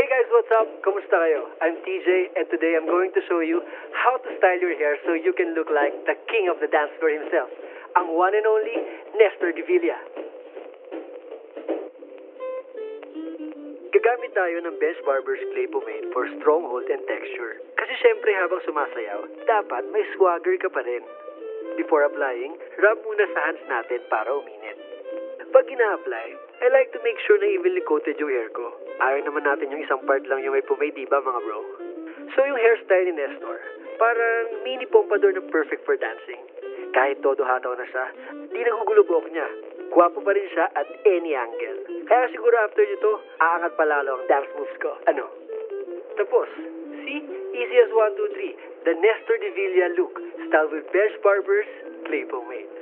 Hey guys, what's up? Kumusta kayo? I'm TJ and today I'm going to show you how to style your hair so you can look like the king of the dance floor himself, ang one and only Nestor Divilla. Gagamit tayo ng Best Barber's Clay Pomade for strong hold and texture. Kasi syempre habang sumasayaw, dapat may swagger ka pa rin. Before applying, rub muna sa hands natin para uminit. Pag ina-apply, I like to make sure na evenly coated yung hair ko. Ayaw naman natin yung isang part lang yung may pomade, di ba mga bro? So yung hairstyle ni Nestor, parang mini pompador na perfect for dancing. Kahit todo hataw na siya, di nagugulo buhok niya. Gwapo pa rin siya at any angle. Kaya siguro after nito, aangat palalo ang dance moves ko. Ano? Tapos, see? Easy as 1, 2, 3. The Nestor de Villa look, styled with Beige Barbers Clay Pomade.